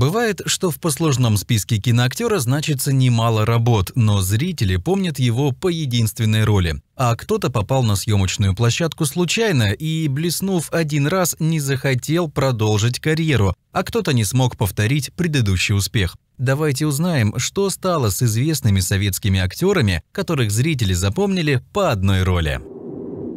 Бывает, что в послужном списке киноактера значится немало работ, но зрители помнят его по единственной роли. А кто-то попал на съемочную площадку случайно и, блеснув один раз, не захотел продолжить карьеру, а кто-то не смог повторить предыдущий успех. Давайте узнаем, что стало с известными советскими актерами, которых зрители запомнили по одной роли.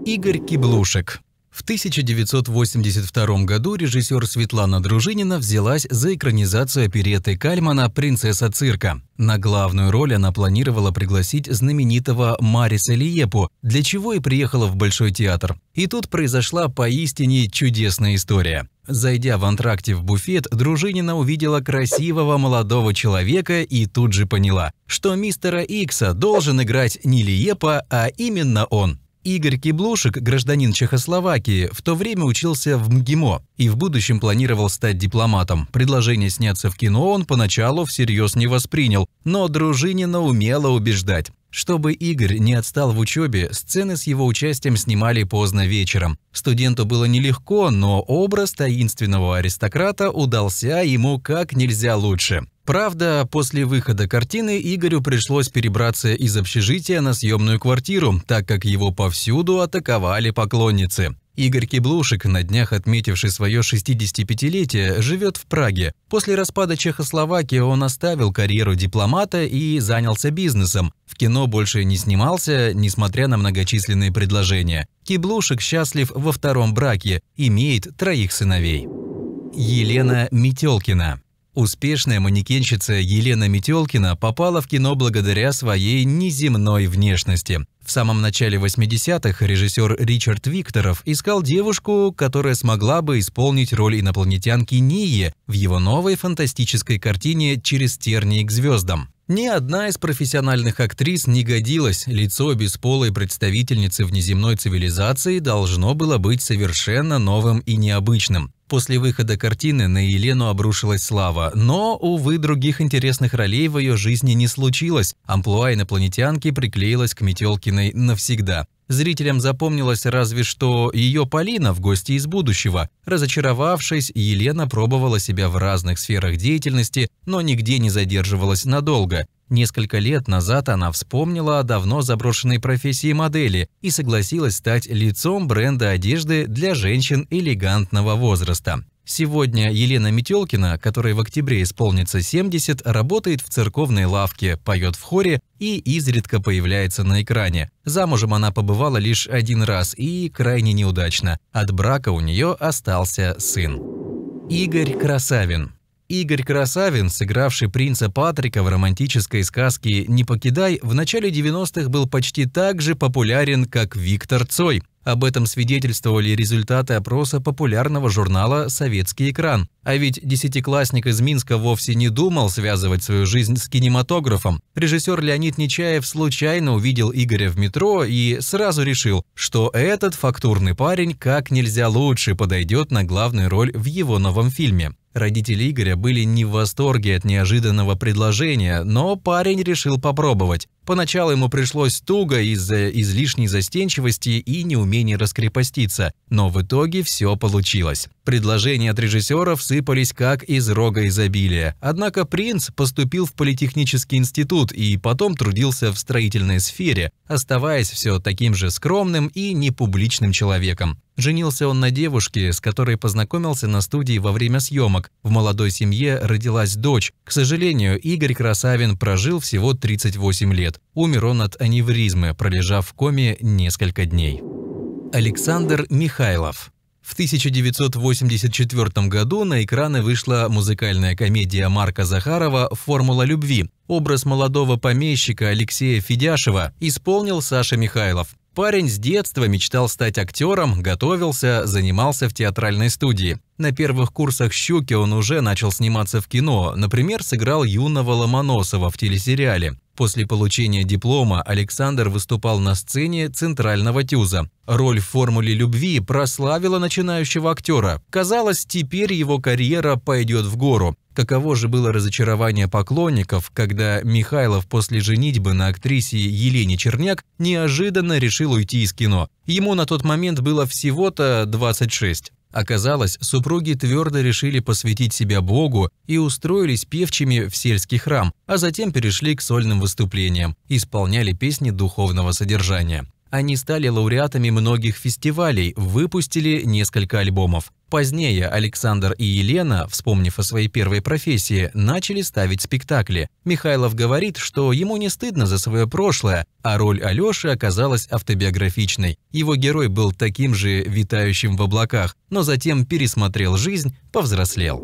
Игорь Киблушек в 1982 году режиссер Светлана Дружинина взялась за экранизацию опереты Кальмана «Принцесса цирка». На главную роль она планировала пригласить знаменитого Мариса Лиепу, для чего и приехала в Большой театр. И тут произошла поистине чудесная история. Зайдя в антракте в буфет, Дружинина увидела красивого молодого человека и тут же поняла, что мистера Икса должен играть не Лиепа, а именно он. Игорь Киблушек, гражданин Чехословакии, в то время учился в МГИМО и в будущем планировал стать дипломатом. Предложение сняться в кино он поначалу всерьез не воспринял, но Дружинина умела убеждать. Чтобы Игорь не отстал в учебе, сцены с его участием снимали поздно вечером. Студенту было нелегко, но образ таинственного аристократа удался ему как нельзя лучше. Правда, после выхода картины Игорю пришлось перебраться из общежития на съемную квартиру, так как его повсюду атаковали поклонницы. Игорь Киблушек, на днях отметивший свое 65-летие, живет в Праге. После распада Чехословакии он оставил карьеру дипломата и занялся бизнесом. В кино больше не снимался, несмотря на многочисленные предложения. Киблушек счастлив во втором браке, имеет троих сыновей. Елена Метелкина Успешная манекенщица Елена Метелкина попала в кино благодаря своей неземной внешности. В самом начале 80-х режиссер Ричард Викторов искал девушку, которая смогла бы исполнить роль инопланетянки Нии в его новой фантастической картине «Через тернии к звездам». Ни одна из профессиональных актрис не годилась, лицо бесполой представительницы внеземной цивилизации должно было быть совершенно новым и необычным. После выхода картины на Елену обрушилась слава, но, увы, других интересных ролей в ее жизни не случилось. Амплуа инопланетянки приклеилась к Метелкиной навсегда. Зрителям запомнилось разве что ее Полина в «Гости из будущего». Разочаровавшись, Елена пробовала себя в разных сферах деятельности, но нигде не задерживалась надолго. Несколько лет назад она вспомнила о давно заброшенной профессии модели и согласилась стать лицом бренда одежды для женщин элегантного возраста. Сегодня Елена Метелкина, которой в октябре исполнится 70, работает в церковной лавке, поет в хоре и изредка появляется на экране. Замужем она побывала лишь один раз и крайне неудачно. От брака у нее остался сын. Игорь Красавин Игорь Красавин, сыгравший принца Патрика в романтической сказке «Не покидай», в начале 90-х был почти так же популярен, как Виктор Цой. Об этом свидетельствовали результаты опроса популярного журнала «Советский экран». А ведь десятиклассник из Минска вовсе не думал связывать свою жизнь с кинематографом. Режиссер Леонид Нечаев случайно увидел Игоря в метро и сразу решил, что этот фактурный парень как нельзя лучше подойдет на главную роль в его новом фильме. Родители Игоря были не в восторге от неожиданного предложения, но парень решил попробовать. Поначалу ему пришлось туго из-за излишней застенчивости и неумения раскрепоститься, но в итоге все получилось. Предложения от режиссеров сыпались как из рога изобилия. Однако принц поступил в политехнический институт и потом трудился в строительной сфере, оставаясь все таким же скромным и непубличным человеком. Женился он на девушке, с которой познакомился на студии во время съемок. В молодой семье родилась дочь. К сожалению, Игорь Красавин прожил всего 38 лет. Умер он от аневризмы, пролежав в коме несколько дней. Александр Михайлов в 1984 году на экраны вышла музыкальная комедия Марка Захарова «Формула любви». Образ молодого помещика Алексея Федяшева исполнил Саша Михайлов. Парень с детства мечтал стать актером, готовился, занимался в театральной студии. На первых курсах «Щуки» он уже начал сниматься в кино, например, сыграл юного Ломоносова в телесериале. После получения диплома Александр выступал на сцене «Центрального тюза». Роль в «Формуле любви» прославила начинающего актера. Казалось, теперь его карьера пойдет в гору. Каково же было разочарование поклонников, когда Михайлов после женитьбы на актрисе Елене Черняк неожиданно решил уйти из кино. Ему на тот момент было всего-то 26. Оказалось, супруги твердо решили посвятить себя Богу и устроились певчими в сельский храм, а затем перешли к сольным выступлениям, исполняли песни духовного содержания. Они стали лауреатами многих фестивалей, выпустили несколько альбомов. Позднее Александр и Елена, вспомнив о своей первой профессии, начали ставить спектакли. Михайлов говорит, что ему не стыдно за свое прошлое, а роль Алёши оказалась автобиографичной. Его герой был таким же витающим в облаках, но затем пересмотрел жизнь, повзрослел.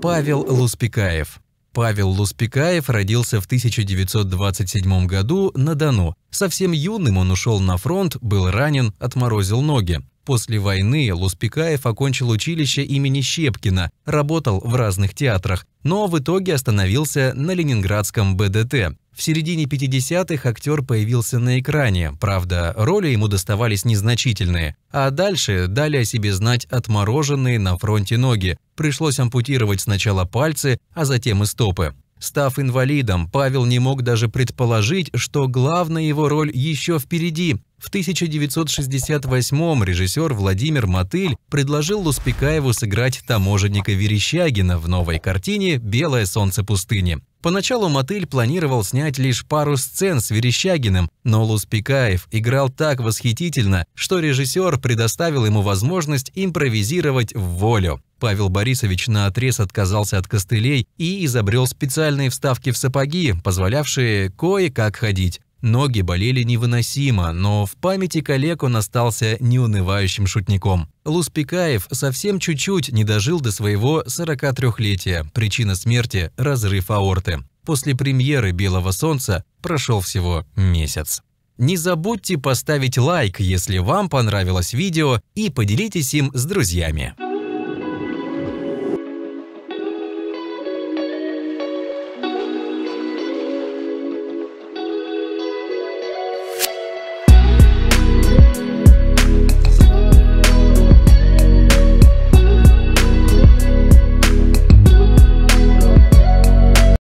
Павел Луспекаев Павел Луспекаев родился в 1927 году на Дону. Совсем юным он ушел на фронт, был ранен, отморозил ноги. После войны Луспекаев окончил училище имени Щепкина, работал в разных театрах, но в итоге остановился на ленинградском БДТ. В середине 50-х актер появился на экране, правда, роли ему доставались незначительные. А дальше дали о себе знать отмороженные на фронте ноги. Пришлось ампутировать сначала пальцы, а затем и стопы. Став инвалидом, Павел не мог даже предположить, что главная его роль еще впереди. В 1968-м режиссер Владимир Мотыль предложил Луспекаеву сыграть таможенника Верещагина в новой картине «Белое солнце пустыни». Поначалу Мотыль планировал снять лишь пару сцен с Верещагиным, но Луспекаев играл так восхитительно, что режиссер предоставил ему возможность импровизировать в волю. Павел Борисович наотрез отказался от костылей и изобрел специальные вставки в сапоги, позволявшие кое-как ходить. Ноги болели невыносимо, но в памяти коллег он остался неунывающим шутником. Луспекаев совсем чуть-чуть не дожил до своего 43-летия. Причина смерти – разрыв аорты. После премьеры «Белого солнца» прошел всего месяц. Не забудьте поставить лайк, если вам понравилось видео, и поделитесь им с друзьями.